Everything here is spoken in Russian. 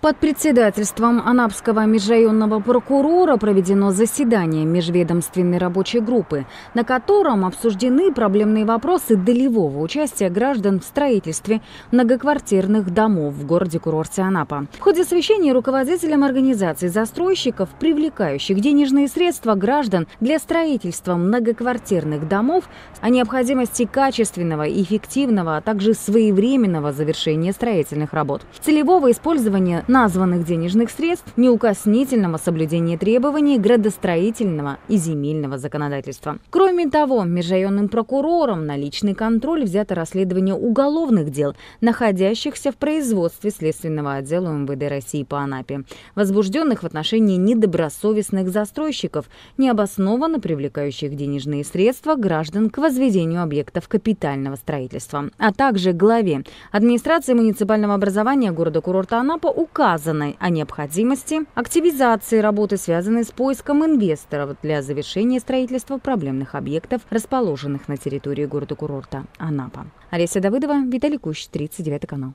Под председательством Анапского межрайонного прокурора проведено заседание межведомственной рабочей группы, на котором обсуждены проблемные вопросы долевого участия граждан в строительстве многоквартирных домов в городе-курорте Анапа. В ходе совещания руководителям организаций застройщиков, привлекающих денежные средства граждан для строительства многоквартирных домов, о необходимости качественного эффективного, а также своевременного завершения строительных работ, целевого использования названных денежных средств, неукоснительного соблюдения требований градостроительного и земельного законодательства. Кроме того, межрайонным прокурором на личный контроль взято расследование уголовных дел, находящихся в производстве Следственного отдела МВД России по Анапе, возбужденных в отношении недобросовестных застройщиков, необоснованно привлекающих денежные средства граждан к возведению объектов капитального строительства, а также главе администрации муниципального образования города-курорта Анапа указано, указано о необходимости активизации работы, связанной с поиском инвесторов для завершения строительства проблемных объектов, расположенных на территории города-курорта Анапа. Олеся Давыдова, Виталий Кущ, 39 канал.